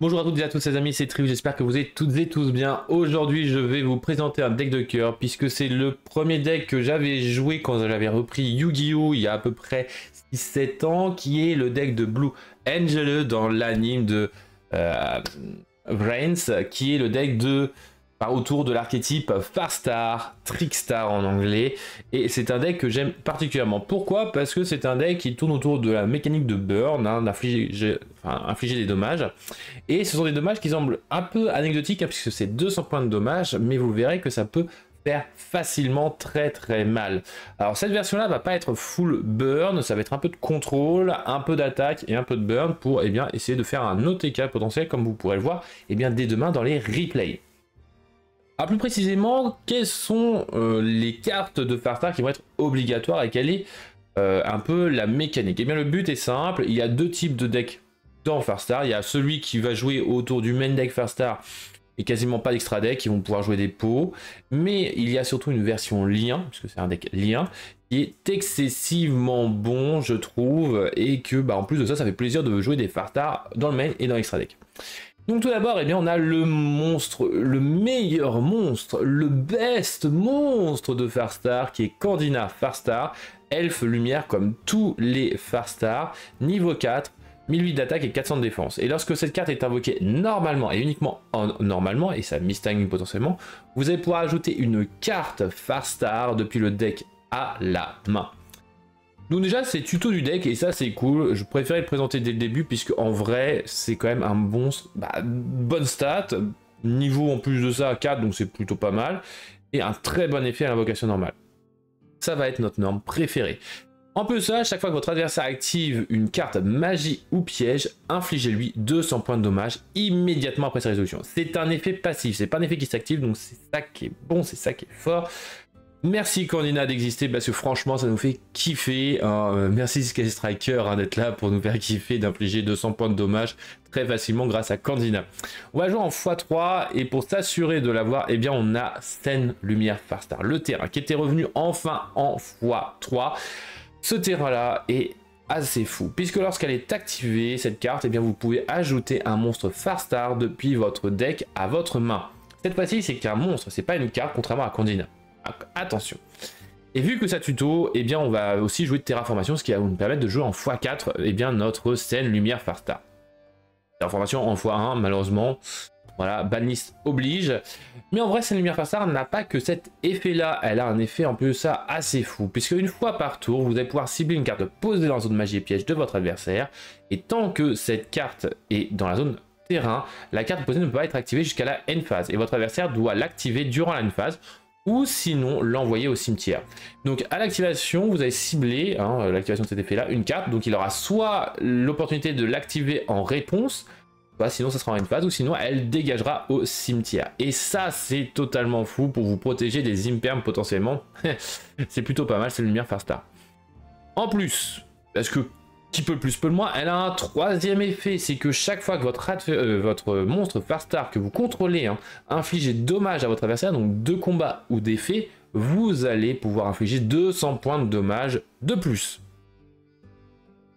Bonjour à toutes et à tous les amis, c'est Triv, j'espère que vous êtes toutes et tous bien. Aujourd'hui je vais vous présenter un deck de cœur puisque c'est le premier deck que j'avais joué quand j'avais repris Yu-Gi-Oh! il y a à peu près 6-7 ans qui est le deck de Blue Angel dans l'anime de euh, Brains qui est le deck de autour de l'archétype Farstar, Trickstar en anglais, et c'est un deck que j'aime particulièrement. Pourquoi? Parce que c'est un deck qui tourne autour de la mécanique de burn, hein, d'infliger des dommages, et ce sont des dommages qui semblent un peu anecdotiques, hein, puisque c'est 200 points de dommages, mais vous verrez que ça peut faire facilement très très mal. Alors cette version là va pas être full burn, ça va être un peu de contrôle, un peu d'attaque et un peu de burn pour eh bien, essayer de faire un OTK potentiel comme vous pourrez le voir eh bien, dès demain dans les replays. Alors plus précisément, quelles sont euh, les cartes de Farstar qui vont être obligatoires et quelle est euh, un peu la mécanique? Eh bien le but est simple, il y a deux types de decks dans Farstar. Il y a celui qui va jouer autour du main deck Farstar et quasiment pas d'extra deck, qui vont pouvoir jouer des pots. Mais il y a surtout une version lien, puisque c'est un deck lien, qui est excessivement bon, je trouve, et que bah, en plus de ça, ça fait plaisir de jouer des Farstar dans le main et dans l'extra deck. Donc tout d'abord, eh bien, on a le monstre, le meilleur monstre, le best monstre de Farstar, qui est Candina Farstar, elfe lumière comme tous les Farstar, niveau 4, 1008 d'attaque et 400 de défense. Et lorsque cette carte est invoquée normalement et uniquement en normalement, et ça misting potentiellement, vous allez pouvoir ajouter une carte Farstar depuis le deck à la main. Donc déjà c'est tuto du deck et ça c'est cool, je préférais le présenter dès le début puisque en vrai c'est quand même un bon, bah, bonne stat, niveau en plus de ça 4 donc c'est plutôt pas mal, et un très bon effet à l'invocation normale. Ça va être notre norme préférée. En plus de ça, chaque fois que votre adversaire active une carte magie ou piège, infligez-lui 200 points de dommage immédiatement après sa résolution. C'est un effet passif, c'est pas un effet qui s'active, donc c'est ça qui est bon, c'est ça qui est fort. Merci Candina d'exister parce que franchement ça nous fait kiffer. Hein. Euh, merci Sky Striker hein, d'être là pour nous faire kiffer, d'infliger 200 points de dommage très facilement grâce à Candina. On va jouer en x3 et pour s'assurer de l'avoir, eh bien on a Scène Lumière Farstar, le terrain qui était revenu enfin en x3. Ce terrain là est assez fou, puisque lorsqu'elle est activée, cette carte, eh bien vous pouvez ajouter un monstre Farstar depuis votre deck à votre main. Cette fois-ci, c'est qu'un monstre, c'est pas une carte, contrairement à Candina attention. Et vu que ça tuto, eh bien on va aussi jouer de terraformation, ce qui va nous permettre de jouer en x4 eh bien, notre scène lumière Farstar. Terraformation en x1, malheureusement, voilà, banlist oblige. Mais en vrai, scène lumière Farstar n'a pas que cet effet-là, elle a un effet en plus de ça assez fou, puisque une fois par tour, vous allez pouvoir cibler une carte posée dans la zone magie et piège de votre adversaire, et tant que cette carte est dans la zone terrain, la carte posée ne peut pas être activée jusqu'à la end phase, et votre adversaire doit l'activer durant la end phase, ou sinon l'envoyer au cimetière. Donc à l'activation, vous avez ciblé, hein, l'activation de cet effet-là, une carte, donc il aura soit l'opportunité de l'activer en réponse, soit sinon ça sera en une phase, ou sinon elle dégagera au cimetière. Et ça c'est totalement fou pour vous protéger des impermes potentiellement. c'est plutôt pas mal, c'est le lumière Farstar. En plus, parce que petit peu plus, peu de moins. Elle a un troisième effet, c'est que chaque fois que votre, euh, monstre Farstar que vous contrôlez hein, inflige des dommages à votre adversaire, donc deux combats ou d'effets, vous allez pouvoir infliger 200 points de dommages de plus.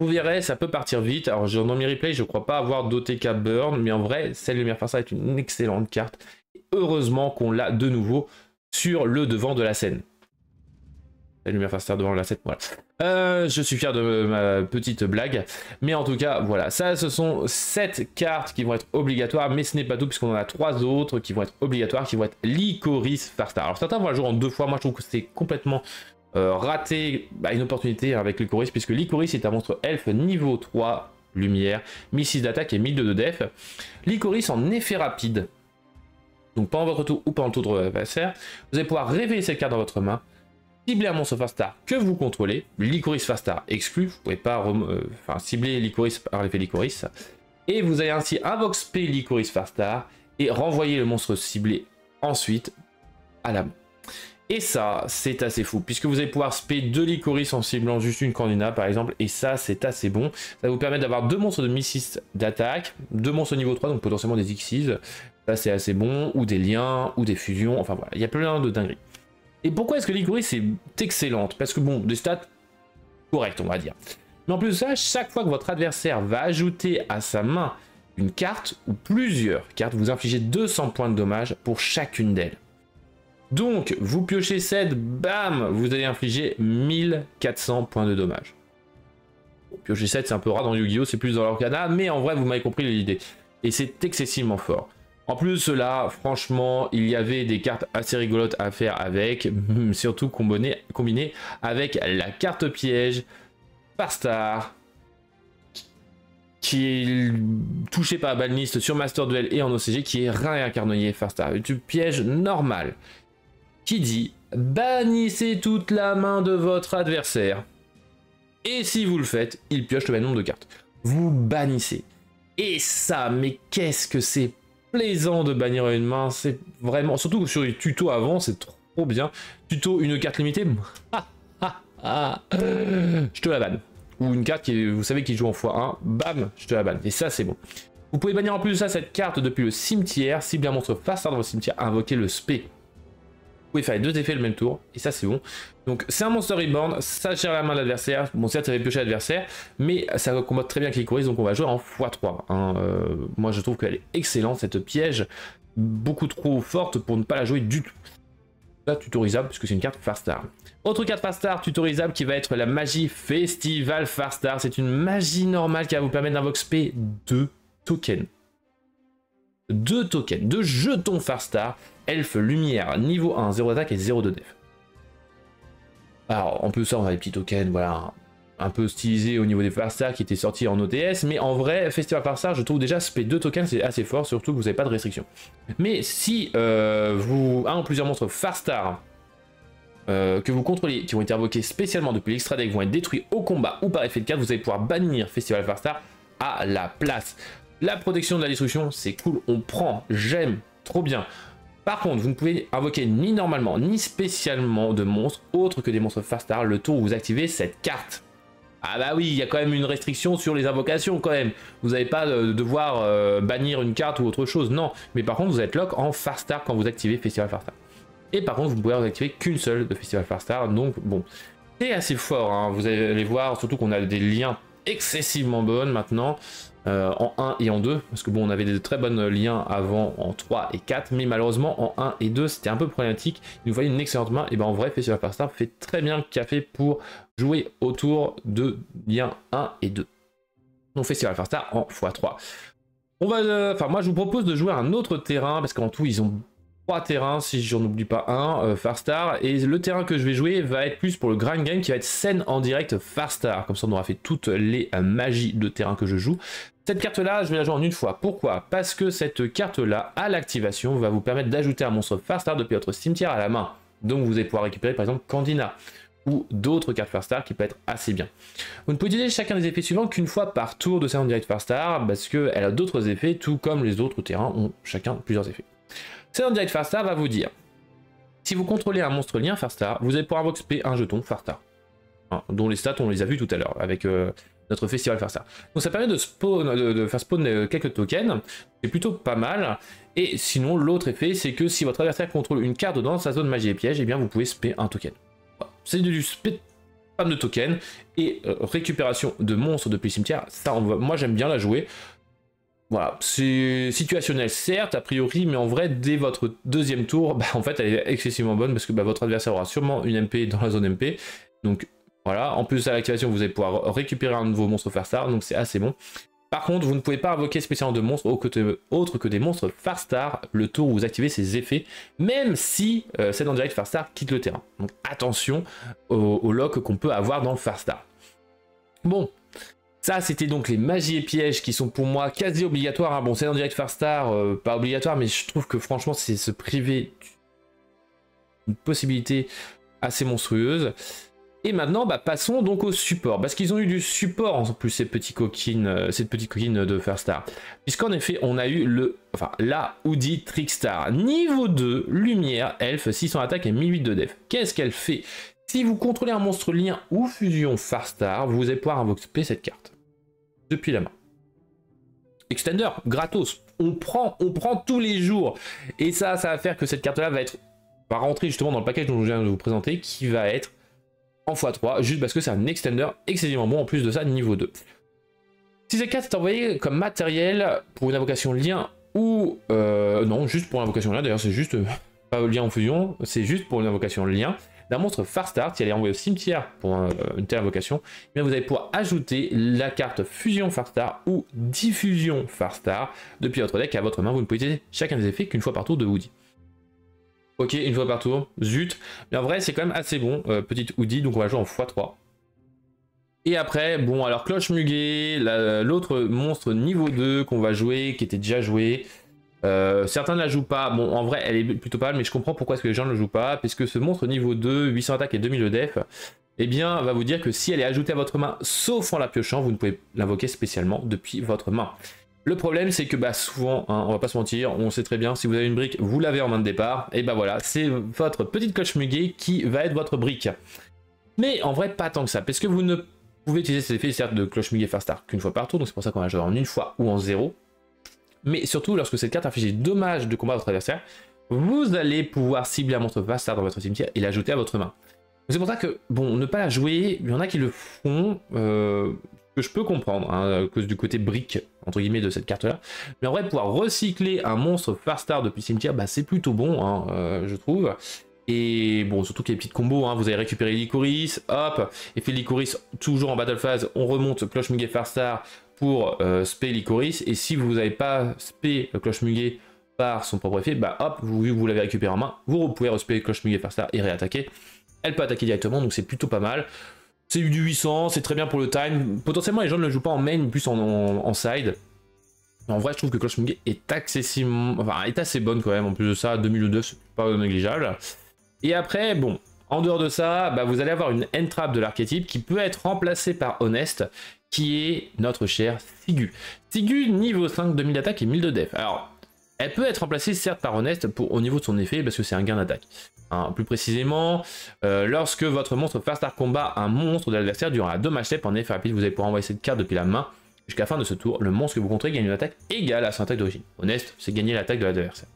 Vous verrez, ça peut partir vite. Alors, dans mes replays, je crois pas avoir d'OTK Burn, mais en vrai, celle de Farstar est une excellente carte. Heureusement qu'on l'a de nouveau sur le devant de la scène. La lumière Farstar devant la 7, voilà. Euh, je suis fier de ma petite blague. Mais en tout cas, voilà. Ça, ce sont 7 cartes qui vont être obligatoires. Mais ce n'est pas tout, puisqu'on en a 3 autres qui vont être obligatoires, qui vont être Licorice Farstar. Alors certains vont la jouer en deux fois. Moi, je trouve que c'est complètement euh, raté bah, une opportunité avec Licorice, puisque Licorice est un monstre elfe niveau 3 lumière, 1006 d'attaque et 1002 de def. Licorice en effet rapide. Donc pendant votre tour ou pendant le tour de votre adversaire, vous allez pouvoir révéler cette carte dans votre main cibler un monstre Fastar que vous contrôlez, Licorice Fastar exclu, vous pouvez pas euh, cibler Licorice par l'effet et vous allez ainsi invoquer spé Licorice Fastar et renvoyer le monstre ciblé ensuite à la main. Et ça, c'est assez fou, puisque vous allez pouvoir spé deux Licorice en ciblant juste une candidate par exemple, et ça, c'est assez bon. Ça vous permet d'avoir deux monstres de 1006 d'attaque, deux monstres niveau 3, donc potentiellement des Xyz, ça c'est assez bon, ou des liens, ou des fusions, enfin voilà, il y a plein de dingueries. Et pourquoi est-ce que Licorice est excellente? Parce que bon, des stats correctes, on va dire. Mais en plus de ça, chaque fois que votre adversaire va ajouter à sa main une carte ou plusieurs cartes, vous infligez 200 points de dommage pour chacune d'elles. Donc, vous piochez 7, bam, vous allez infliger 1400 points de dommage. piocher 7, c'est un peu rare dans Yu-Gi-Oh! c'est plus dans l'Orcana, mais en vrai, vous m'avez compris l'idée. Et c'est excessivement fort. En plus de cela, franchement, il y avait des cartes assez rigolotes à faire avec, surtout combinées avec la carte piège, Star, qui est touché par Balnist sur Master Duel et en OCG, qui est réincarné Farstar. Tu piège normal. Qui dit bannissez toute la main de votre adversaire. Et si vous le faites, il pioche le même nombre de cartes. Vous bannissez. Et ça, mais qu'est-ce que c'est plaisant de bannir une main, c'est vraiment... Surtout sur les tutos avant, c'est trop bien. Tuto, une carte limitée, je te la banne ou une carte qui, vous savez, qui joue en x1, bam, je te la banne. Et ça, c'est bon. Vous pouvez bannir en plus de ça cette carte depuis le cimetière. Si bien un monstre face dans votre cimetière, invoquer le spé. Pouvez faire les deux effets le même tour, et ça c'est bon. Donc c'est un monstre reborn, ça gère la main de l'adversaire. Bon certes ça va piocher l'adversaire, mais ça combat très bien avec les donc on va jouer en x3. Hein. Euh, moi je trouve qu'elle est excellente cette piège, beaucoup trop forte pour ne pas la jouer du tout. Ça tutorisable puisque c'est une carte Farstar. Autre carte Farstar tutorisable qui va être la magie Festival Farstar. C'est une magie normale qui va vous permettre d'invoquer deux tokens. Deux tokens, deux jetons Farstar. Elfe lumière, niveau 1, 0 d'attaque et 0 de def. Alors, en plus ça, on a des petits tokens, voilà, un peu stylisé au niveau des Farstar qui étaient sortis en OTS, mais en vrai, Festival Farstar, je trouve déjà ce P2 tokens c'est assez fort, surtout que vous n'avez pas de restriction. Mais si euh, vous, un ou plusieurs monstres Farstar euh, que vous contrôlez, qui ont été invoqués spécialement depuis l'extra deck, vont être détruits au combat ou par effet de carte, vous allez pouvoir bannir Festival Farstar à la place. La protection de la destruction, c'est cool, on prend, j'aime, trop bien. Par contre, vous ne pouvez invoquer ni normalement ni spécialement de monstres autres que des monstres Farstar le tour où vous activez cette carte. Ah bah oui, il y a quand même une restriction sur les invocations quand même. Vous n'avez pas de devoir euh, bannir une carte ou autre chose, non. Mais par contre, vous êtes lock en Farstar quand vous activez Festival Farstar. Et par contre, vous ne pouvez en activer qu'une seule de Festival Farstar, donc bon. C'est assez fort, hein. vous allez voir, surtout qu'on a des liens excessivement bonnes maintenant. Euh, en 1 et en 2, parce que bon, on avait des très bons liens avant en 3 et 4, mais malheureusement en 1 et 2, c'était un peu problématique. Il nous fallait une excellente main, et ben en vrai, Festival Star fait très bien le café pour jouer autour de liens 1 et 2. Donc Festival Star en x3. On va, euh, enfin moi je vous propose de jouer un autre terrain, parce qu'en tout ils ont trois terrains, si j'en oublie pas un, euh, Farstar. Et le terrain que je vais jouer va être plus pour le Grand Game, qui va être scène en direct Farstar. Comme ça, on aura fait toutes les euh, magies de terrain que je joue. Cette carte-là, je vais la jouer en une fois. Pourquoi? Parce que cette carte-là, à l'activation, va vous permettre d'ajouter un monstre Farstar depuis votre cimetière à la main. Donc vous allez pouvoir récupérer par exemple Candina ou d'autres cartes Farstar qui peut être assez bien. Vous ne pouvez utiliser chacun des effets suivants qu'une fois par tour de en direct Farstar parce qu'elle a d'autres effets, tout comme les autres terrains ont chacun plusieurs effets. C'est Direct Farstar va vous dire si vous contrôlez un monstre lien Farstar, vous allez pouvoir invoquer un jeton Farstar. Hein, dont les stats, on les a vus tout à l'heure avec euh, notre festival Farstar. Donc ça permet de, spawn, de, faire spawn euh, quelques tokens, c'est plutôt pas mal. Et sinon, l'autre effet, c'est que si votre adversaire contrôle une carte dans sa zone magie et piège, et eh bien vous pouvez spé un token. C'est du spé de tokens et euh, récupération de monstres depuis le cimetière. Ça, moi j'aime bien la jouer. Voilà, c'est situationnel certes, a priori, mais en vrai, dès votre deuxième tour, bah, en fait, elle est excessivement bonne parce que bah, votre adversaire aura sûrement une MP dans la zone MP. Donc voilà, en plus à l'activation, vous allez pouvoir récupérer un nouveau monstre Farstar, donc c'est assez bon. Par contre, vous ne pouvez pas invoquer spécialement de monstres autres que des monstres Farstar le tour où vous activez ces effets, même si euh, c'est en direct Farstar quitte le terrain. Donc attention au, au lock qu'on peut avoir dans le Farstar. Bon, ça, c'était donc les magies et pièges qui sont pour moi quasi obligatoires. Hein. Bon, c'est en direct Farstar, Star, euh, pas obligatoire, mais je trouve que franchement, c'est se priver d'une possibilité assez monstrueuse. Et maintenant, bah, passons donc au support, parce qu'ils ont eu du support en plus ces petits coquines, euh, cette petite coquine de Farstar. Puisqu'en effet, on a eu le, enfin, la Hoodie Trickstar, niveau 2, lumière, elfe, 600 attaque et 1008 de def. Qu'est-ce qu'elle fait? Si vous contrôlez un monstre lien ou fusion Farstar, vous allez pouvoir invoquer cette carte depuis la main. Extender, gratos. On prend, on prend tous les jours. Et ça, ça va faire que cette carte-là va être va rentrer justement dans le package dont je viens de vous présenter, qui va être en x3, juste parce que c'est un extender excessivement bon, en plus de ça, niveau 2. Si cette carte est envoyée comme matériel pour une invocation lien ou... Euh, non, juste pour l'invocation lien, d'ailleurs c'est juste... Euh, pas lien en fusion, c'est juste pour une invocation lien d'un monstre Farstar, si elle est envoyée au cimetière pour une telle invocation, eh vous allez pouvoir ajouter la carte Fusion Farstar ou Diffusion Farstar depuis votre deck à votre main. Vous ne pouvez utiliser chacun des effets qu'une fois par tour de Woody. Ok, une fois par tour, zut. Mais en vrai, c'est quand même assez bon, euh, petite Woody, donc on va jouer en x3. Et après, bon, alors Cloche Muguet, l'autre monstre niveau 2 qu'on va jouer, qui était déjà joué. Euh, certains ne la jouent pas. Bon, en vrai, elle est plutôt pas mal, mais je comprends pourquoi est-ce que les gens ne le jouent pas. Puisque ce monstre niveau 2, 800 attaques et 2000 def, eh bien, va vous dire que si elle est ajoutée à votre main, sauf en la piochant, vous ne pouvez l'invoquer spécialement depuis votre main. Le problème, c'est que bah, souvent, hein, on va pas se mentir, on sait très bien, si vous avez une brique, vous l'avez en main de départ, et bah voilà, c'est votre petite cloche muguet qui va être votre brique. Mais en vrai, pas tant que ça, parce que vous ne pouvez utiliser ces effets, certes, de cloche muguet Fast Star qu'une fois par tour, donc c'est pour ça qu'on va jouer en une fois ou en zéro. Mais surtout, lorsque cette carte inflige des dommages de combat à votre adversaire, vous allez pouvoir cibler un monstre Fast dans votre cimetière et l'ajouter à votre main. C'est pour ça que, bon, ne pas la jouer, il y en a qui le font, euh, que je peux comprendre, hein, à cause du côté brique, entre guillemets, de cette carte-là. Mais en vrai, pouvoir recycler un monstre Fast Star depuis cimetière, bah, c'est plutôt bon, hein, euh, je trouve. Et bon, surtout qu'il y a des petites combos, hein. vous allez récupérer Lycoris, hop, effet Lycoris, toujours en battle phase, on remonte Cloche Muguet Farstar pour euh, spé Lycoris, et si vous n'avez pas spé Cloche Muguet par son propre effet, bah hop, vous, vous l'avez récupéré en main, vous pouvez respect Cloche Muguet Farstar et réattaquer. Elle peut attaquer directement, donc c'est plutôt pas mal. C'est du 800, c'est très bien pour le time. Potentiellement, les gens ne le jouent pas en main, plus en, side. En vrai, je trouve que Muguet est assez bonne quand même. En plus de ça, 2002, c'est pas négligeable. Et après, bon, en dehors de ça, bah, vous allez avoir une entrap de l'archétype qui peut être remplacée par Honest, qui est notre cher Sigu. Sigu, niveau 5, 2000 d'attaque et 1000 de def. Alors, elle peut être remplacée certes par Honest pour, au niveau de son effet, parce que c'est un gain d'attaque. Hein, plus précisément, euh, lorsque votre monstre First Star combat un monstre de l'adversaire durant la dommage step en effet rapide, vous allez pouvoir envoyer cette carte depuis la main. Jusqu'à la fin de ce tour, le monstre que vous contrez gagne une attaque égale à son attaque d'origine. Honest, c'est gagner l'attaque de l'adversaire.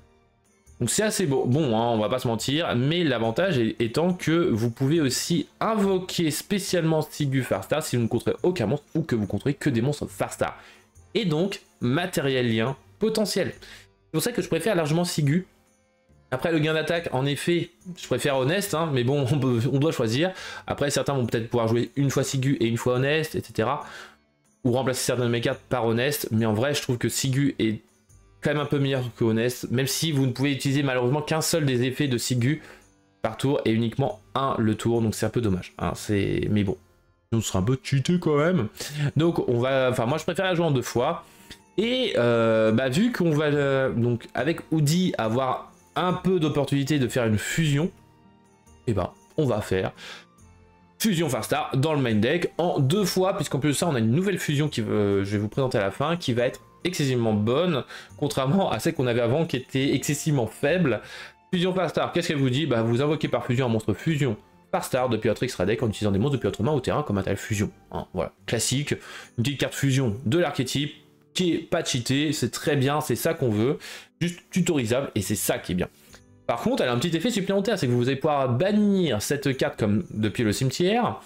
Donc c'est assez beau. Bon, hein, on va pas se mentir, mais l'avantage étant que vous pouvez aussi invoquer spécialement Stigu Farstar si vous ne contrez aucun monstre ou que vous contrez que des monstres Farstar. Et donc, matériel lien potentiel. C'est pour ça que je préfère largement Sigu après le gain d'attaque, en effet, je préfère Honest, hein, mais bon, on, doit choisir. Après, certains vont peut-être pouvoir jouer une fois Sigu et une fois Honest, etc. Ou remplacer certaines de mes cartes par Honest, mais en vrai, je trouve que Sigu est quand même un peu meilleur que Honest, même si vous ne pouvez utiliser malheureusement qu'un seul des effets de Sigu par tour et uniquement un le tour, donc c'est un peu dommage. Hein, mais bon, on sera un peu cheaté quand même. Donc on va, enfin moi je préfère la jouer en deux fois. Et euh, bah, vu qu'on va euh, donc avec Oudi avoir un peu d'opportunité de faire une fusion, et eh ben on va faire fusion Farstar dans le main deck en deux fois, puisqu'en plus de ça on a une nouvelle fusion que je vais vous présenter à la fin, qui va être excessivement bonne, contrairement à celle qu'on avait avant qui était excessivement faible. Fusion Farstar, qu'est-ce qu'elle vous dit? Bah vous invoquez par fusion un monstre fusion Farstar depuis votre extra deck en utilisant des monstres depuis votre main au terrain comme un tel fusion. Hein, voilà, classique, une petite carte fusion de l'archétype qui est pas cheaté, c'est très bien, c'est ça qu'on veut juste tutorisable et c'est ça qui est bien. Par contre, elle a un petit effet supplémentaire, c'est que vous allez pouvoir bannir cette carte comme depuis le cimetière,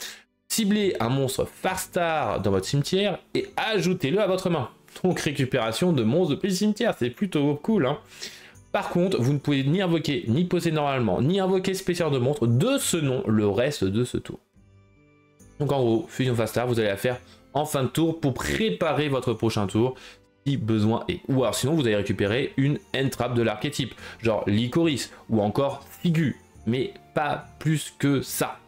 cibler un monstre Farstar dans votre cimetière et ajoutez-le à votre main. Donc récupération de monstres depuis le cimetière, c'est plutôt cool. Hein. Par contre, vous ne pouvez ni invoquer, ni poser normalement, ni invoquer spécial de monstre de ce nom le reste de ce tour. Donc en gros, Fusion Farstar, vous allez la faire en fin de tour pour préparer votre prochain tour si besoin est. Ou alors sinon vous allez récupérer une entrap de l'archétype, genre Lycoris ou encore Figu, mais pas plus que ça.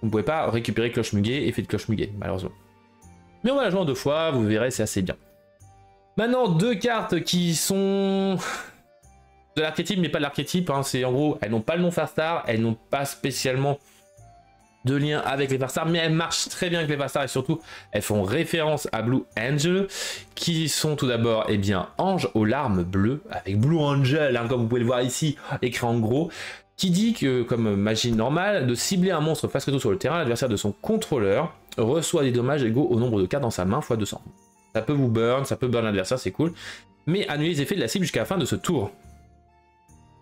Vous ne pouvez pas récupérer Cloche Muguet, effet de Cloche Muguet, malheureusement. Mais on va la jouer en deux fois, vous verrez, c'est assez bien. Maintenant, deux cartes qui sont de l'archétype, mais pas de l'archétype. Hein. c'est en gros, elles n'ont pas le nom Farstar, elles n'ont pas spécialement de lien avec les Farstar, mais elles marchent très bien avec les Farstar et surtout elles font référence à Blue Angel, qui sont tout d'abord eh bien anges aux larmes bleues, avec Blue Angel, hein, comme vous pouvez le voir ici, écrit en gros, qui dit que, comme magie normale, de cibler un monstre face tout sur le terrain, l'adversaire de son contrôleur reçoit des dommages égaux au nombre de cartes dans sa main x 200. Ça peut vous burn, ça peut burn l'adversaire, c'est cool, mais annulez les effets de la cible jusqu'à la fin de ce tour.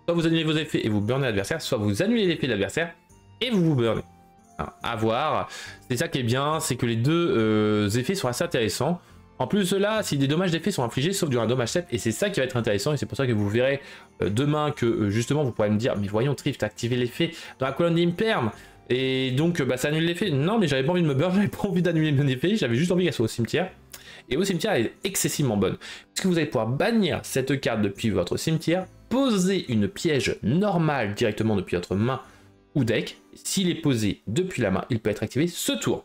Soit vous annulez vos effets et vous burnez l'adversaire, soit vous annulez l'effet de l'adversaire et vous vous burnez à voir. C'est ça qui est bien, c'est que les deux euh, effets sont assez intéressants. En plus là, si des dommages d'effet sont infligés, sauf un dommage 7, et c'est ça qui va être intéressant, et c'est pour ça que vous verrez euh, demain que euh, justement vous pourrez me dire, mais voyons Trift, activer l'effet dans la colonne d'Imperm, et donc bah, ça annule l'effet. Non, mais j'avais pas envie de me burn, j'avais pas envie d'annuler mon effet, j'avais juste envie qu'elle soit au cimetière. Et au cimetière, elle est excessivement bonne, puisque vous allez pouvoir bannir cette carte depuis votre cimetière, poser une piège normale directement depuis votre main ou deck. S'il est posé depuis la main, il peut être activé ce tour.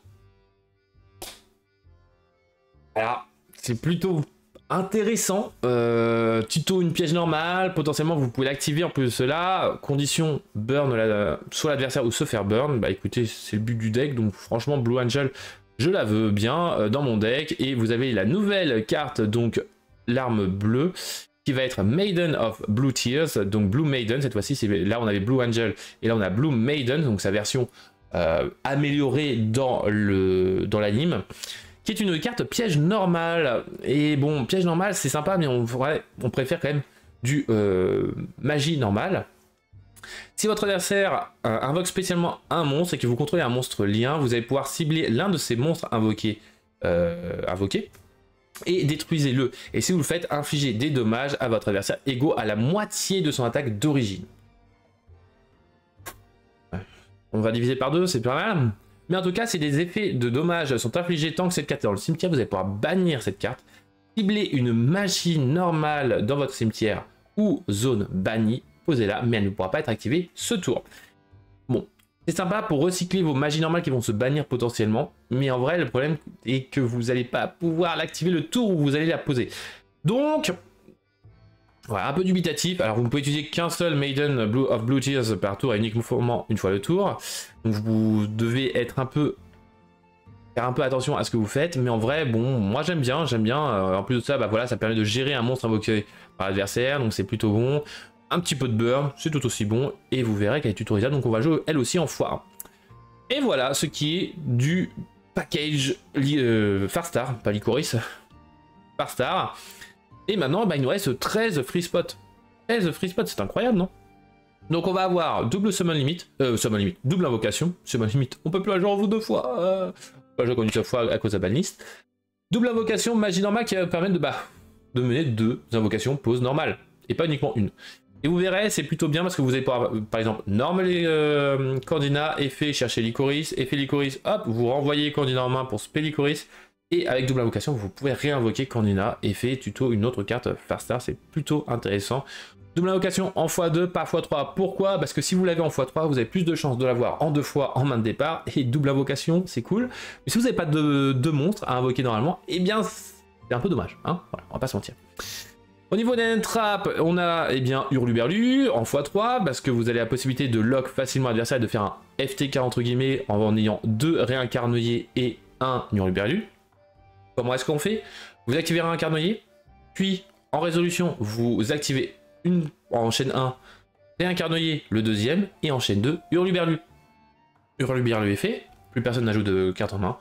Alors, c'est plutôt intéressant. Euh, tuto une piège normale, potentiellement vous pouvez l'activer en plus de cela. Condition burn la, soit l'adversaire ou se faire burn. Bah écoutez, c'est le but du deck, donc franchement Blue Angel, je la veux bien euh, dans mon deck. Et vous avez la nouvelle carte, donc l'arme bleue, qui va être Maiden of Blue Tears, donc Blue Maiden, cette fois-ci, là on avait Blue Angel, et là on a Blue Maiden, donc sa version euh, améliorée dans l'anime. Dans qui est une carte piège normale. Et bon, piège normal, c'est sympa, mais on, préfère quand même du euh, magie normale. Si votre adversaire euh, invoque spécialement un monstre et que vous contrôlez un monstre lien, vous allez pouvoir cibler l'un de ces monstres invoqués et détruisez-le. Et si vous le faites, infligez des dommages à votre adversaire égaux à la moitié de son attaque d'origine. On va diviser par deux, c'est pas mal. Mais en tout cas, si des effets de dommages sont infligés tant que cette carte est dans le cimetière, vous allez pouvoir bannir cette carte, cibler une magie normale dans votre cimetière ou zone bannie, posez-la, mais elle ne pourra pas être activée ce tour. Bon, c'est sympa pour recycler vos magies normales qui vont se bannir potentiellement, mais en vrai, le problème est que vous n'allez pas pouvoir l'activer le tour où vous allez la poser. Donc, voilà, un peu dubitatif. Alors, vous ne pouvez utiliser qu'un seul Maiden Blue of Blue Tears par tour et uniquement une fois le tour. Donc, vous devez être un peu faire un peu attention à ce que vous faites. Mais en vrai, bon, moi j'aime bien, j'aime bien. Euh, en plus de ça, bah voilà, ça permet de gérer un monstre invoqué par l'adversaire, donc c'est plutôt bon. Un petit peu de burn, c'est tout aussi bon. Et vous verrez qu'elle est tutorisable, donc on va jouer elle aussi en foire. Et voilà ce qui est du package euh, Farstar, pas Licoris. Farstar. Et maintenant, bah, il nous reste 13 free spots. 13 free spots, c'est incroyable, non? Donc on va avoir double summon limit, euh, summon limit, double invocation, summon limit, on peut plus la jouer en vous deux fois. Euh, j'ai connu deux fois à cause de la. Double invocation, magie normale qui va permettre de, bah, de mener deux invocations pause normale, et pas uniquement une. Et vous verrez, c'est plutôt bien parce que vous allez pouvoir, par exemple, normal euh, Candina, effet, chercher Licoris, effet Licoris, hop, vous renvoyez Candina en main pour spell Licoris, et avec double invocation, vous pouvez réinvoquer Candina et fait tuto une autre carte Farstar, c'est plutôt intéressant. Double invocation en x2, pas x3. Pourquoi? Parce que si vous l'avez en x3, vous avez plus de chances de l'avoir en deux fois en main de départ. Et double invocation, c'est cool. Mais si vous n'avez pas de, de monstres à invoquer normalement, eh bien, c'est un peu dommage. Hein voilà, on va pas se mentir. Au niveau des traps, on a eh bien Hurluberlu en x3 parce que vous avez la possibilité de lock facilement l'adversaire et de faire un FTK entre guillemets en ayant deux réincarnoyés et un Hurluberlu. Comment est-ce qu'on fait? Vous activez un carnoyer, puis en résolution, vous activez une en chaîne 1, réincarnoyer le deuxième, et en chaîne 2, Hurluberlu. Hurluberlu est fait, plus personne n'ajoute de carte en main.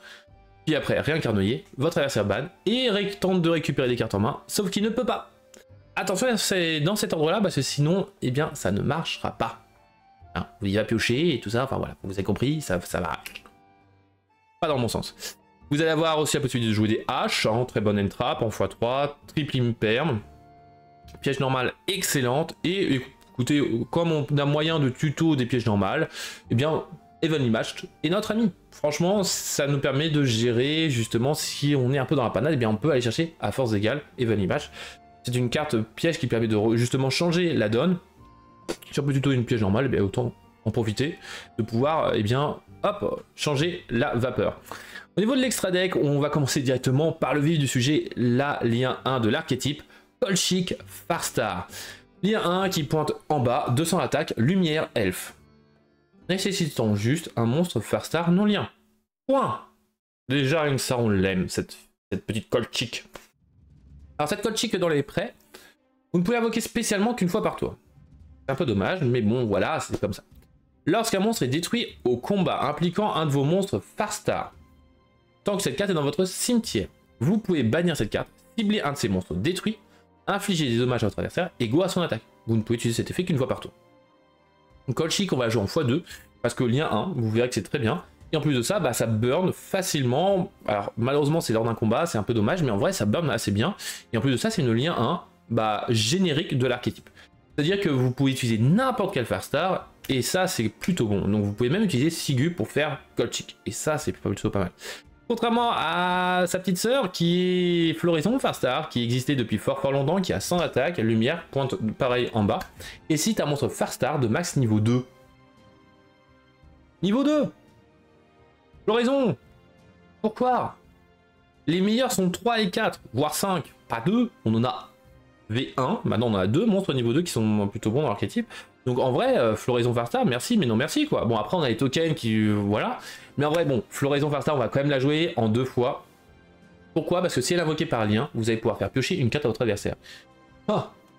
Puis après, réincarnoyer, votre adversaire ban, et tente de récupérer des cartes en main, sauf qu'il ne peut pas. Attention, c'est dans cet ordre-là, parce que sinon, eh bien, ça ne marchera pas. Hein, vous y va piocher et tout ça, enfin voilà, vous avez compris, ça, ça va pas dans mon sens. Vous allez avoir aussi la possibilité de jouer des haches, hein, très bonne entrap en x3, triple imperm, piège normal excellente, et écoutez, comme on a moyen de tuto des pièges normales, eh bien, Evenly Matched est notre ami. Franchement, ça nous permet de gérer, justement, si on est un peu dans la panade, eh bien, on peut aller chercher à force égale Evenly Matched. C'est une carte piège qui permet de justement changer la donne. Si on peut tuto une piège normale, eh autant en profiter, de pouvoir, eh bien, hop, changer la vapeur. Au niveau de l'extra deck, on va commencer directement par le vif du sujet, la lien 1 de l'archétype, Colchic Farstar. Lien 1 qui pointe en bas, 200 attaque, lumière, elfe. Nécessitant juste un monstre Farstar non lien. Point Déjà, une ça, on l'aime, cette, cette petite Colchic. Alors, cette Colchic dans les prêts, vous ne pouvez invoquer spécialement qu'une fois par tour. C'est un peu dommage, mais bon, voilà, c'est comme ça. Lorsqu'un monstre est détruit au combat impliquant un de vos monstres Farstar, Tant que cette carte est dans votre cimetière, vous pouvez bannir cette carte, cibler un de ces monstres détruits, infliger des dommages à votre adversaire égaux à son attaque. Vous ne pouvez utiliser cet effet qu'une fois par tour. Donc Colchic, on va jouer en x2, parce que lien 1, vous verrez que c'est très bien. Et en plus de ça, bah, ça burn facilement. Alors malheureusement c'est lors d'un combat, c'est un peu dommage, mais en vrai ça burn assez bien. Et en plus de ça, c'est une lien 1 bah, générique de l'archétype. C'est-à-dire que vous pouvez utiliser n'importe quel Farstar, et ça c'est plutôt bon. Donc vous pouvez même utiliser Sigu pour faire Goldchick. Et ça c'est plutôt pas mal. Contrairement à sa petite sœur qui est Floraison Farstar, qui existait depuis fort fort longtemps, qui a 100 attaques, lumière, pointe pareil en bas. Et si tu as un monstre Farstar de max niveau 2. Niveau 2 Floraison Pourquoi? Les meilleurs sont 3 et 4, voire 5, pas 2. On en a V1, maintenant on a deux monstres niveau 2 qui sont plutôt bons dans l'archétype. Donc en vrai, euh, Floraison Farstar, merci, mais non merci quoi. Bon après on a les tokens qui... Euh, voilà. Mais en vrai, bon, Floraison Farstar, on va quand même la jouer en deux fois. Pourquoi? Parce que si elle est invoquée par lien, vous allez pouvoir faire piocher une carte à votre adversaire.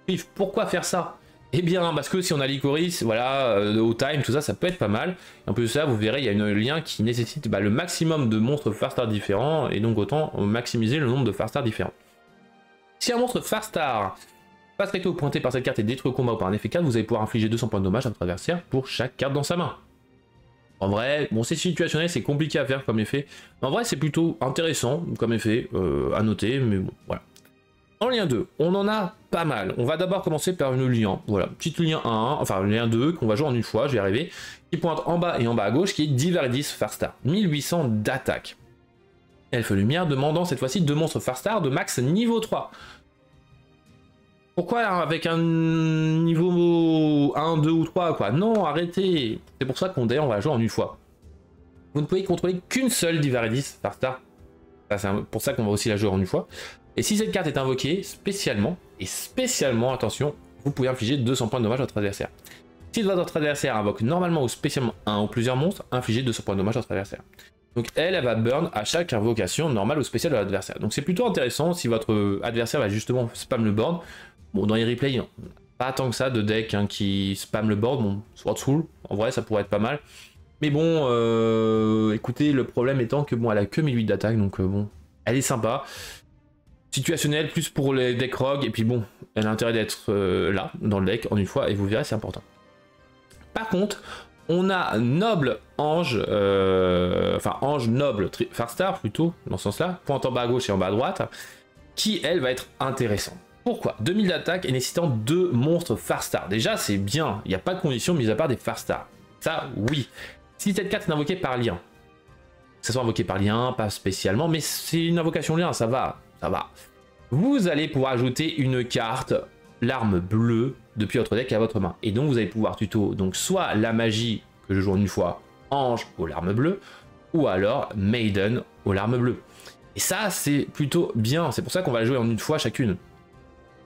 Pif, pourquoi faire ça? Eh bien, parce que si on a Licorice, voilà, euh, au time, tout ça, ça peut être pas mal. en plus de ça, vous verrez, il y a un lien qui nécessite bah, le maximum de monstres Farstar différents, et donc autant maximiser le nombre de Farstar différents. Si un monstre Farstar passe recto pointé par cette carte et détruit au combat ou par un effet 4, vous allez pouvoir infliger 200 points de dommage à votre adversaire pour chaque carte dans sa main. En vrai, bon c'est situationnel, c'est compliqué à faire comme effet. En vrai c'est plutôt intéressant comme effet euh, à noter, mais bon, voilà. En lien 2, on en a pas mal. On va d'abord commencer par une lien. Voilà, petite lien 1, enfin lien 2 qu'on va jouer en une fois, je vais arriver. Qui pointe en bas et en bas à gauche, qui est Diverdis Farstar. 1800 d'attaque. Elfe Lumière demandant cette fois-ci deux monstres Farstar de max niveau 3. Pourquoi avec un niveau 1, 2 ou 3 quoi? Non, arrêtez C'est pour ça qu'on d'ailleurs on va jouer en une fois. Vous ne pouvez contrôler qu'une seule Divaridis Farstar. C'est pour ça qu'on va aussi la jouer en une fois. Et si cette carte est invoquée spécialement, et spécialement, attention, vous pouvez infliger 200 points de dommage à votre adversaire. Si votre adversaire invoque normalement ou spécialement un ou plusieurs monstres, infligez 200 points de dommage à votre adversaire. Donc elle, elle va burn à chaque invocation normale ou spéciale de l'adversaire. Donc c'est plutôt intéressant si votre adversaire va justement spam le board. Bon, dans les replays, pas tant que ça de deck hein, qui spam le board. Bon, Sword Soul, en vrai, ça pourrait être pas mal. Mais bon, euh, écoutez, le problème étant que bon, elle a que 1008 d'attaque, donc euh, bon, elle est sympa. Situationnelle, plus pour les decks rogue, et puis bon, elle a intérêt d'être euh, là, dans le deck, en une fois, et vous verrez, c'est important. Par contre, on a Noble Ange, enfin Ange Noble Farstar plutôt, dans ce sens-là, pointe en bas à gauche et en bas à droite, qui elle va être intéressante. Pourquoi? 2000 d'attaque et nécessitant deux monstres Farstar. Déjà, c'est bien, il n'y a pas de condition mis à part des Farstar. Ça, oui. Si cette carte est invoquée par lien, que ce soit invoqué par lien, pas spécialement, mais c'est une invocation lien, ça va, ça va. Vous allez pouvoir ajouter une carte, l'arme bleue, depuis votre deck à votre main. Et donc, vous allez pouvoir tuto, donc soit la magie que je joue en une fois, ange aux larmes bleues, ou alors maiden aux larmes bleues. Et ça, c'est plutôt bien, c'est pour ça qu'on va la jouer en une fois chacune.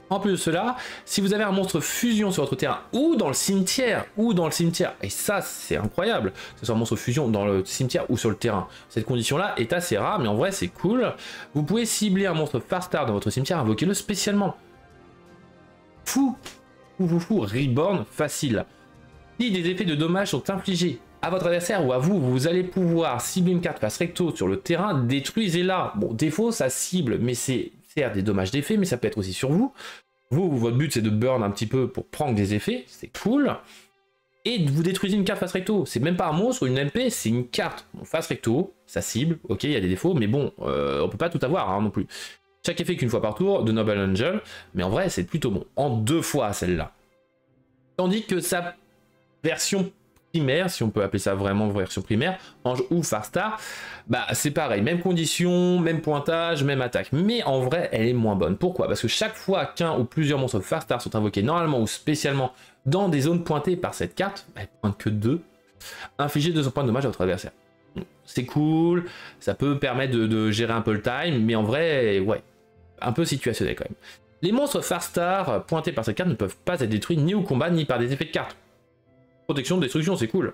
En plus de cela, si vous avez un monstre fusion sur votre terrain ou dans le cimetière, ou dans le cimetière, et ça c'est incroyable, que ce soit un monstre fusion dans le cimetière ou sur le terrain, cette condition-là est assez rare, mais en vrai c'est cool. Vous pouvez cibler un monstre Farstar dans votre cimetière, invoquez-le spécialement. Fou, fou, fou, fou, Reborn facile. Si des effets de dommages sont infligés à votre adversaire ou à vous, vous allez pouvoir cibler une carte face recto sur le terrain, détruisez-la. Bon, défaut, ça cible, mais c'est des dommages d'effet, mais ça peut être aussi sur vous. Vous, votre but c'est de burn un petit peu pour prendre des effets, c'est cool. Et vous détruisez une carte face recto. C'est même pas un monstre ou une MP, c'est une carte. face recto, ça cible, ok, il y a des défauts, mais bon, euh, on peut pas tout avoir hein, non plus. Chaque effet qu'une fois par tour de Noble Angel, mais en vrai c'est plutôt bon. En deux fois celle-là. Tandis que sa version si on peut appeler ça vraiment version primaire, Ange ou Farstar, bah c'est pareil, même condition, même pointage, même attaque. Mais en vrai, elle est moins bonne. Pourquoi? Parce que chaque fois qu'un ou plusieurs monstres Farstar sont invoqués normalement ou spécialement dans des zones pointées par cette carte, elle pointe que 2, infliger 200 points de dommage à votre adversaire. C'est cool, ça peut permettre de, de, gérer un peu le time, mais en vrai, ouais, un peu situationnel quand même. Les monstres Farstar pointés par cette carte ne peuvent pas être détruits ni au combat ni par des effets de carte protection de destruction, c'est cool.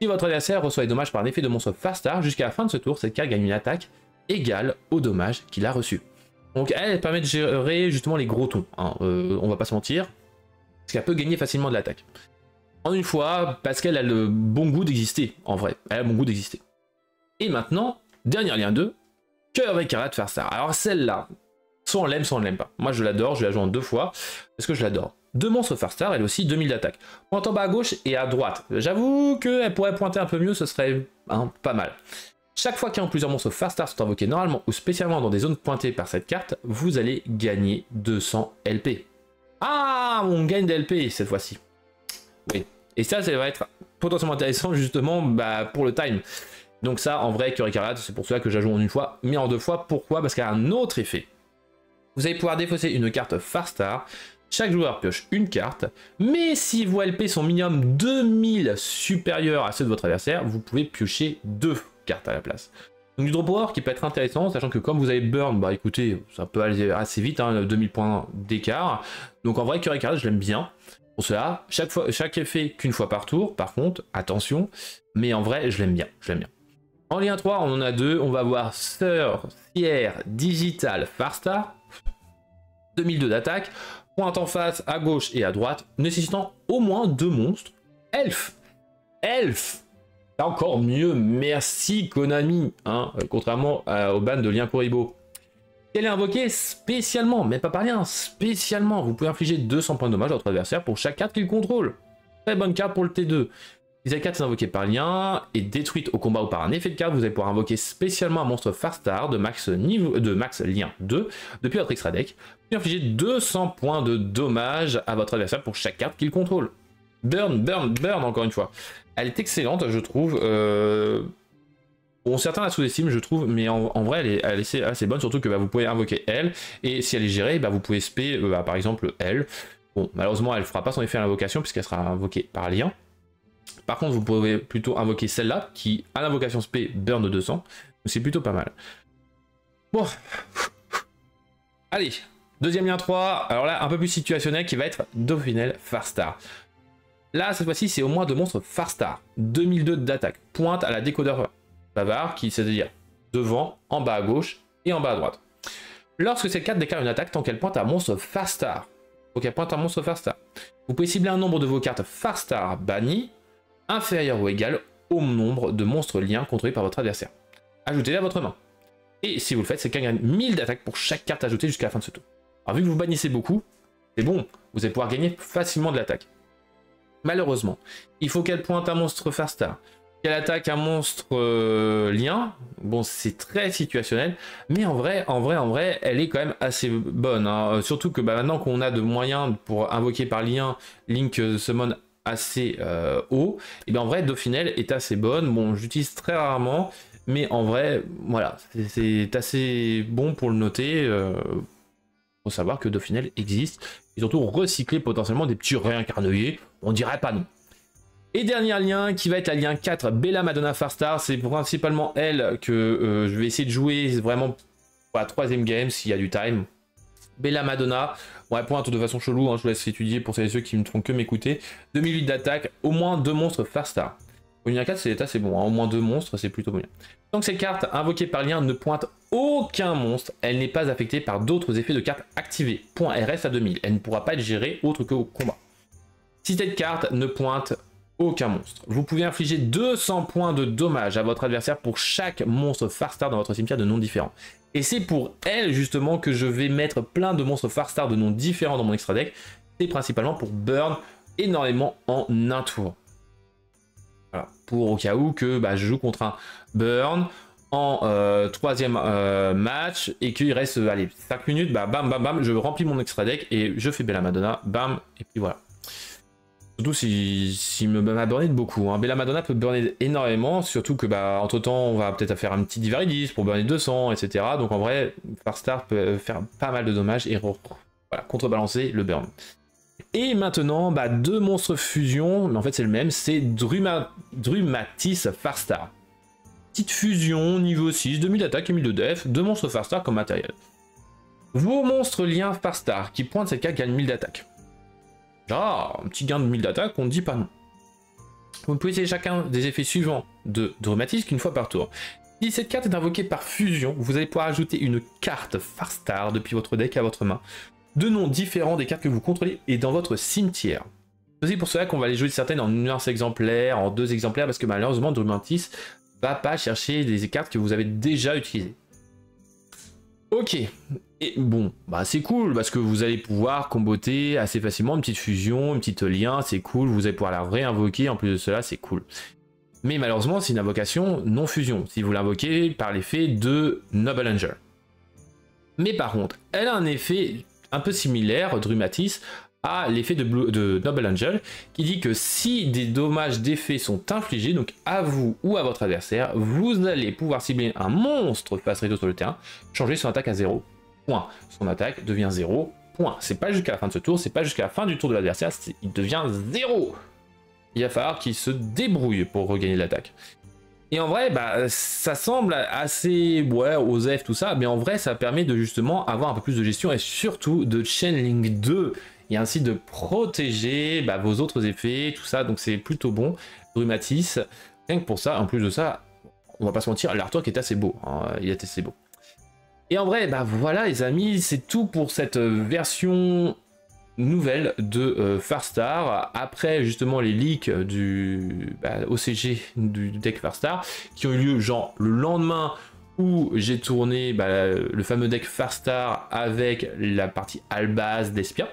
Si votre adversaire reçoit des dommages par un effet de monstre Farstar, jusqu'à la fin de ce tour, cette carte gagne une attaque égale au dommage qu'il a reçu. Donc elle, permet de gérer justement les gros tons, hein. euh, on va pas se mentir, parce qu'elle peut gagner facilement de l'attaque. En une fois, parce qu'elle a le bon goût d'exister, en vrai, elle a le bon goût d'exister. Et maintenant, dernier lien 2, Cœur Farstar. Alors celle-là, soit on l'aime, soit on l'aime pas. Moi je l'adore, je la joue en deux fois, parce que je l'adore. Deux monstres Farstar, elle aussi 2000 d'attaque. Pointe en bas à gauche et à droite. J'avoue qu'elle pourrait pointer un peu mieux, ce serait hein, pas mal. Chaque fois qu'un ou plusieurs monstres Farstar sont invoqués normalement ou spécialement dans des zones pointées par cette carte, vous allez gagner 200 LP. Ah, on gagne des LP cette fois-ci. Oui. Et ça, ça va être potentiellement intéressant justement bah, pour le time. Donc ça, en vrai, Curry c'est pour cela que j'ajoute en une fois, mais en deux fois. Pourquoi? Parce qu'il y a un autre effet. Vous allez pouvoir défausser une carte Farstar. Chaque joueur pioche une carte, mais si vos LP sont minimum 2000 supérieurs à ceux de votre adversaire, vous pouvez piocher deux cartes à la place. Donc du drop power qui peut être intéressant, sachant que comme vous avez burn, bah écoutez, ça peut aller assez vite, 2000 hein, points d'écart. Donc en vrai, Curry je l'aime bien. Pour cela, chaque, effet qu'une fois par tour, par contre, attention, mais en vrai, je l'aime bien, je l'aime bien. En lien 3, on en a deux, on va voir Sir, Sierre, Digital, Farstar, 2002 d'attaque, pointe en face, à gauche et à droite, nécessitant au moins deux monstres. Elf Elf encore mieux, merci Konami, hein, euh, contrairement au ban de Lien Kuribo. Elle est invoquée spécialement, mais pas par lien, spécialement. Vous pouvez infliger 200 points de dommage à votre adversaire pour chaque carte qu'il contrôle. Très bonne carte pour le T2. Si carte est invoquée par lien et détruite au combat ou par un effet de carte, vous allez pouvoir invoquer spécialement un monstre Farstar de max, niveau, de max lien 2 depuis votre extra deck, puis infliger 200 points de dommage à votre adversaire pour chaque carte qu'il contrôle. Burn, burn, burn encore une fois. Elle est excellente, je trouve. Euh, bon, certains la sous-estiment, je trouve, mais en, vrai, elle est, assez bonne, surtout que bah, vous pouvez invoquer elle, et si elle est gérée, bah, vous pouvez spé, euh, bah, par exemple, elle. Bon, malheureusement, elle ne fera pas son effet à l'invocation, puisqu'elle sera invoquée par lien. Par contre, vous pouvez plutôt invoquer celle-là, qui, à l'invocation spé, burn de 200. C'est plutôt pas mal. Bon. Allez, deuxième lien 3. Alors là, un peu plus situationnel, qui va être Dauphinel Farstar. Là, cette fois-ci, c'est au moins de monstres Farstar. 2002 d'attaque. Pointe à la décodeur bavard, qui c'est-à-dire devant, en bas à gauche et en bas à droite. Lorsque cette carte déclare une attaque, tant qu'elle pointe à monstre Farstar. Donc pointe à un monstre Farstar. Vous pouvez cibler un nombre de vos cartes Farstar bannies inférieur ou égal au nombre de monstres liens contrôlés par votre adversaire. Ajoutez-les à votre main. Et si vous le faites, c'est qu'elle gagne 1000 d'attaque pour chaque carte ajoutée jusqu'à la fin de ce tour. Alors vu que vous bannissez beaucoup, c'est bon, vous allez pouvoir gagner facilement de l'attaque. Malheureusement, il faut qu'elle pointe un monstre Farstar, qu'elle attaque un monstre euh, lien. Bon, c'est très situationnel, mais en vrai, en vrai, en vrai, elle est quand même assez bonne. Hein. Euh, surtout que bah, maintenant qu'on a de moyens pour invoquer par lien Link euh, Summon assez haut, et bien en vrai, Dauphinelle est assez bonne. Bon, j'utilise très rarement, mais en vrai, voilà, c'est assez bon pour le noter. faut savoir que Dauphinelle existe et surtout recycler potentiellement des petits réincarnés on dirait pas non. Et dernier lien qui va être la lien 4, Bella Madonna Farstar. C'est principalement elle que euh, je vais essayer de jouer vraiment pour la troisième game s'il y a du time. Bella Madonna, bon elle pointe de façon chelou, hein, je vous laisse étudier pour celles et ceux qui ne font que m'écouter. 2008 d'attaque, au moins deux monstres Farstar. Au lien 4 c'est assez bon, hein. au moins deux monstres c'est plutôt bien. Donc cette carte invoquée par lien ne pointe aucun monstre, elle n'est pas affectée par d'autres effets de carte activés. Point RS à 2000, elle ne pourra pas être gérée autre que au combat. Si cette carte ne pointe aucun monstre. Vous pouvez infliger 200 points de dommage à votre adversaire pour chaque monstre Farstar dans votre cimetière de noms différents. Et c'est pour elle justement que je vais mettre plein de monstres Farstar de noms différents dans mon extra deck. C'est principalement pour burn énormément en un tour. Voilà. Pour au cas où que bah, je joue contre un burn en euh, troisième euh, match et qu'il reste allez, 5 minutes, bah, bam bam bam, je remplis mon extra deck et je fais Bella Madonna, bam, et puis voilà. Surtout si, si m'a burné de beaucoup. Hein. Bella Madonna peut burner énormément, surtout que bah entre temps on va peut-être faire un petit Divaridis pour burner 200, etc. Donc en vrai, Farstar peut faire pas mal de dommages et contrebalancer le burn. Et maintenant, bah, deux monstres fusion, mais en fait c'est le même, c'est Druma... Drumatis Farstar. Petite fusion, niveau 6, 2000 d'attaque et 1000 de def, deux monstres Farstar comme matériel. Vos monstres liens Farstar qui pointent cette carte gagnent 1000 d'attaque. Ah, un petit gain de 1000 d'attaque, on ne dit pas non. Vous pouvez essayer chacun des effets suivants de dramatisme qu'une fois par tour. Si cette carte est invoquée par fusion, vous allez pouvoir ajouter une carte Farstar depuis votre deck à votre main. Deux noms différents des cartes que vous contrôlez et dans votre cimetière. C'est pour cela qu'on va les jouer certaines en un exemplaire, en deux exemplaires, parce que malheureusement Drumantis va pas chercher des cartes que vous avez déjà utilisées. Ok, et bon, bah c'est cool parce que vous allez pouvoir comboter assez facilement une petite fusion, une petite lien, c'est cool, vous allez pouvoir la réinvoquer, en plus de cela, c'est cool. Mais malheureusement, c'est une invocation non fusion, si vous l'invoquez par l'effet de Noble Angel. Mais par contre, elle a un effet un peu similaire, Drumatis, à l'effet de, de, Noble Angel, qui dit que si des dommages d'effet sont infligés, donc à vous ou à votre adversaire, vous allez pouvoir cibler un monstre face rideau sur le terrain, changer son attaque à 0. Point. Son attaque devient 0. Point. C'est pas jusqu'à la fin de ce tour, c'est pas jusqu'à la fin du tour de l'adversaire, il devient 0. Il va falloir qu'il se débrouille pour regagner l'attaque. Et en vrai, bah, ça semble assez, ouais, aux F, tout ça, mais en vrai, ça permet de justement avoir un peu plus de gestion et surtout de Chainlink 2 et ainsi de protéger bah, vos autres effets, tout ça, donc c'est plutôt bon. Brumatis, rien que pour ça, en plus de ça, on va pas se mentir, l'artwork est assez beau, hein, il est assez beau. Et en vrai, bah voilà les amis, c'est tout pour cette version nouvelle de euh, Farstar, après justement les leaks du bah, OCG du deck Farstar, qui ont eu lieu genre le lendemain où j'ai tourné bah, le fameux deck Farstar avec la partie Albaz d'Espia.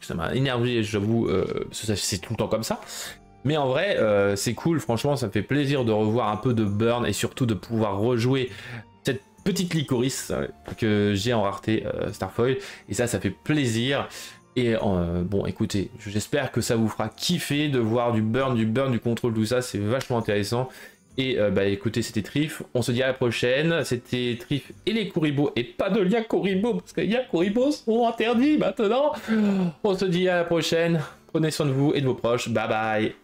Ça m'a énervé, j'avoue, euh, c'est tout le temps comme ça. Mais en vrai, euh, c'est cool, franchement, ça me fait plaisir de revoir un peu de burn et surtout de pouvoir rejouer cette petite licorice que j'ai en rareté euh, Starfoil. Et ça, ça fait plaisir. Et bon, écoutez, j'espère que ça vous fera kiffer de voir du burn, du burn, du contrôle, tout ça. C'est vachement intéressant. Et euh, bah écoutez, c'était Trif. On se dit à la prochaine. C'était Trif et les Kuribo. Et pas de lien Kuribo, parce que les Kuribo sont interdits maintenant. On se dit à la prochaine. Prenez soin de vous et de vos proches. Bye bye.